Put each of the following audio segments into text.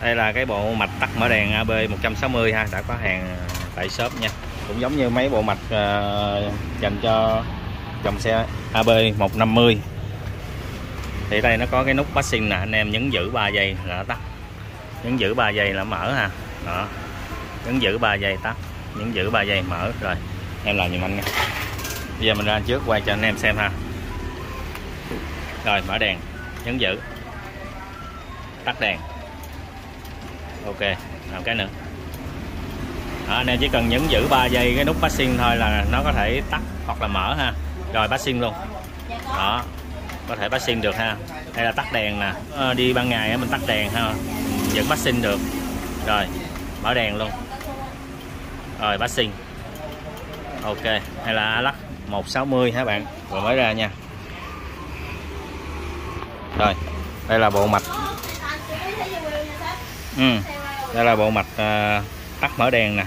đây là cái bộ mạch tắt mở đèn AB 160 ha đã có hàng à, tại shop nha. Cũng giống như mấy bộ mạch uh, dành cho dòng xe AB 150 thì đây nó có cái nút passing nè anh em nhấn giữ 3 giây là nó tắt. Nhấn giữ 3 giây là mở ha. Đó. Nhấn giữ 3 giây tắt. Nhấn giữ 3 giây mở. Rồi em làm giùm anh nha. Bây giờ mình ra trước quay cho anh em xem ha. Rồi mở đèn nhấn giữ. Tắt đèn ok làm cái nữa. Đó, anh em chỉ cần nhấn giữ 3 giây cái nút passing thôi là nó có thể tắt hoặc là mở ha. Rồi passing luôn. Đó có thể passing được ha. Hay là tắt đèn nè. À, đi ban ngày mình tắt đèn ha. Vẫn passing được. Rồi mở đèn luôn. Rồi passing. Ok hay là lắc 160 hả bạn? Vừa mới ra nha. Rồi đây là bộ mạch. Ừ, đây là bộ mạch à, tắt mở đèn nè.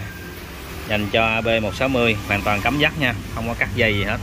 Dành cho AB160 hoàn toàn cắm dắt nha, không có cắt dây gì hết.